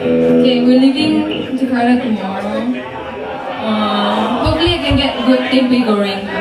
Okay, we're leaving Jakarta tomorrow. Uh, hopefully I can get good tempe goreng.